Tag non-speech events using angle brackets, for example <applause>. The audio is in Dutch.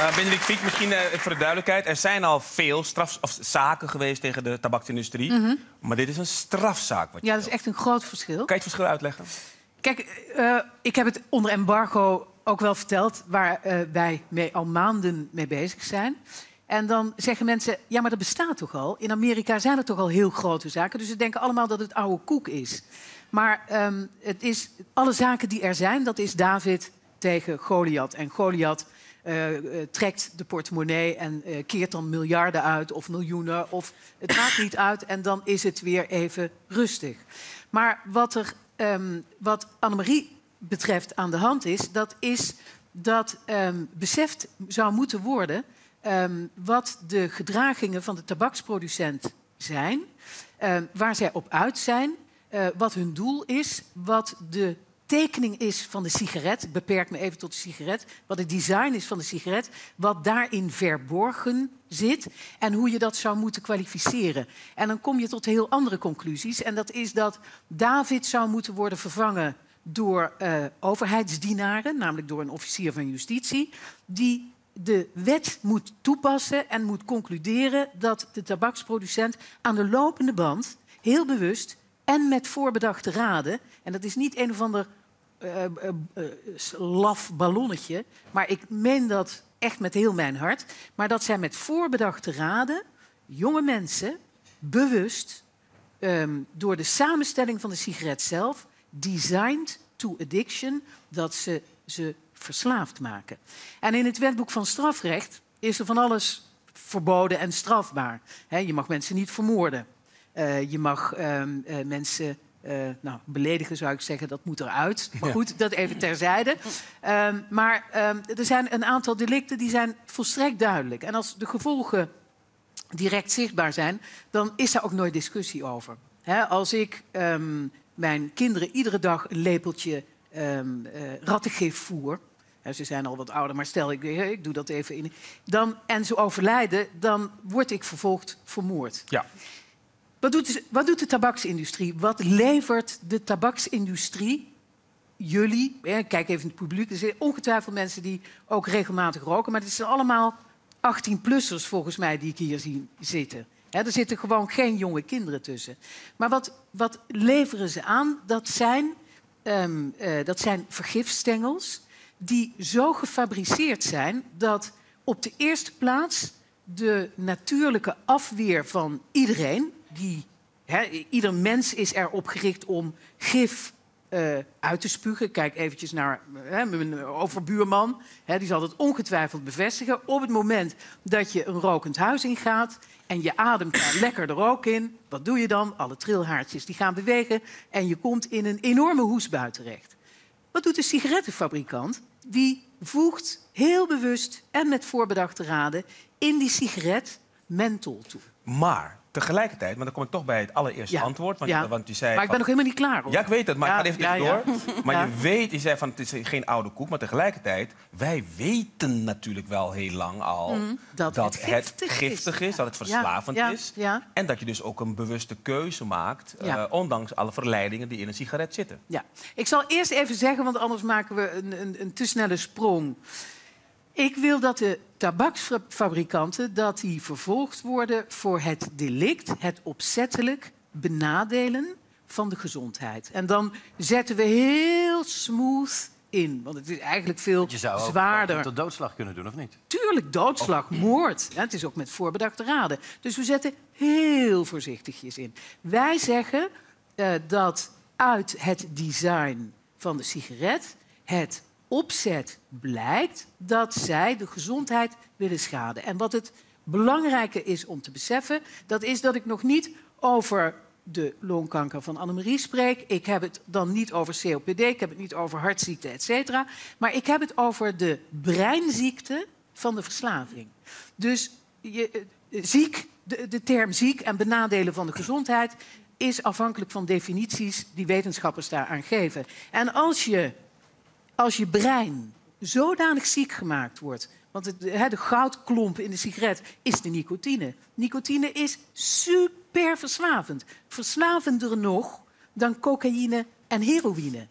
Uh, Benedict Fiek, misschien uh, voor de duidelijkheid. Er zijn al veel straf, of zaken geweest tegen de tabaksindustrie. Mhm. Maar dit is een strafzaak. Wat je Ja, dat is echt een groot verschil. Kan je het verschil uitleggen? Kijk, eh, ik heb het onder embargo ook wel verteld, waar eh, wij mee al maanden mee bezig zijn. En dan zeggen mensen, ja, maar dat bestaat toch al? In Amerika zijn er toch al heel grote zaken. Dus ze denken allemaal dat het oude koek is. Maar ehm, het is, alle zaken die er zijn, dat is David tegen Goliath. En Goliath eh, eh, trekt de portemonnee en eh, keert dan miljarden uit of miljoenen. Of het maakt niet uit en dan is het weer even rustig. Maar wat, er, ehm, wat Annemarie betreft aan de hand is, dat is dat ehm, beseft zou moeten worden ehm, wat de gedragingen van de tabaksproducent zijn, waar zij op uit zijn, eh, wat hun doel is, wat de tekening is van de sigaret. Ik beperk me even tot de sigaret. Wat het design is van de sigaret. Wat daarin verborgen zit. En hoe je dat zou moeten kwalificeren. En dan kom je tot heel andere conclusies. En dat is dat David zou moeten worden vervangen door eh, overheidsdienaren. Namelijk door een officier van justitie. Die de wet moet toepassen en moet concluderen dat de tabaksproducent aan de lopende band heel bewust en met voorbedachte raden. En dat is niet een of ander eh, eh, eh, laf ballonnetje. Maar ik meen dat echt met heel mijn hart. Maar dat zij met voorbedachte raden jonge mensen bewust ehm, door de samenstelling van de sigaret zelf, designed to addiction, dat ze ze verslaafd maken. En in het wetboek van strafrecht is er van alles verboden en strafbaar. Je mag mensen niet vermoorden. Je mag ehm, eh, mensen eh, nou, beledigen, zou ik zeggen, dat moet eruit. Maar goed, dat even terzijde. Ehm, maar ehm, er zijn een aantal delicten die zijn volstrekt duidelijk. En als de gevolgen direct zichtbaar zijn, dan is daar ook nooit discussie over. Als ik ehm, mijn kinderen iedere dag een lepeltje ehm eh, rattengif voer... ze zijn al wat ouder, maar stel ik, eh, ik doe dat even in... Dan, en ze overlijden, dan word ik vervolgd vermoord. Ja. Wat doet, wat doet de tabaksindustrie? Wat levert de tabaksindustrie jullie? Kijk even in het publiek. Er zijn ongetwijfeld mensen die ook regelmatig roken. Maar het zijn allemaal 18-plussers volgens mij die ik hier zie zitten. Er zitten gewoon geen jonge kinderen tussen. Maar wat, wat leveren ze aan? Dat zijn, eh, dat zijn vergifstengels die zo gefabriceerd zijn dat op de eerste plaats de natuurlijke afweer van iedereen, die, ieder mens is erop gericht om gif eh, uit te spugen. Kijk eventjes naar hè, mijn overbuurman, hè, die zal het ongetwijfeld bevestigen. Op het moment dat je een rokend huis ingaat en je ademt daar <coughs> lekker de rook in, wat doe je dan? Alle trilhaartjes die gaan bewegen en je komt in een enorme hoesbui terecht. Wat doet de sigarettenfabrikant? Die voegt heel bewust en met voorbedachte raden in die sigaret menthol toe. Maar tegelijkertijd, maar dan kom ik toch bij het allereerste Ja. antwoord. Want, Ja. je, want zei Maar ik ben nog helemaal niet klaar. Hoor. Ja, ik weet het, maar Ja, ik ga even door. <laughs> Maar je weet, je zei van het is geen oude koek, maar tegelijkertijd, wij weten natuurlijk wel heel lang al Mm, dat het giftig is. giftig is, dat het verslavend is. En dat je dus ook een bewuste keuze maakt, eh, ondanks alle verleidingen die in een sigaret zitten. Ja, ik zal eerst even zeggen, want anders maken we een, een, een te snelle sprong. Ik wil dat de tabaksfabrikanten dat die vervolgd worden voor het delict, het opzettelijk benadelen van de gezondheid. En dan zetten we heel smooth in, want het is eigenlijk veel Je zou ook zwaarder. tot doodslag kunnen doen, of niet? Tuurlijk, doodslag, moord. Ja, het is ook met voorbedachte raden. Dus we zetten heel voorzichtigjes in. Wij zeggen eh, dat uit het design van de sigaret het opzet blijkt dat zij de gezondheid willen schaden. En wat het belangrijke is om te beseffen, dat is dat ik nog niet over de longkanker van Annemarie spreek. Ik heb het dan niet over COPD, ik heb het niet over hartziekte, et cetera. Maar ik heb het over de breinziekte van de verslaving. Dus je, eh, ziek, de, de term ziek en benadelen van de gezondheid is afhankelijk van definities die wetenschappers daaraan geven. En als je, als je brein zodanig ziek gemaakt wordt. Want het, de goudklomp in de sigaret is de nicotine. Nicotine is super verslavend. Verslavender nog dan cocaïne en heroïne.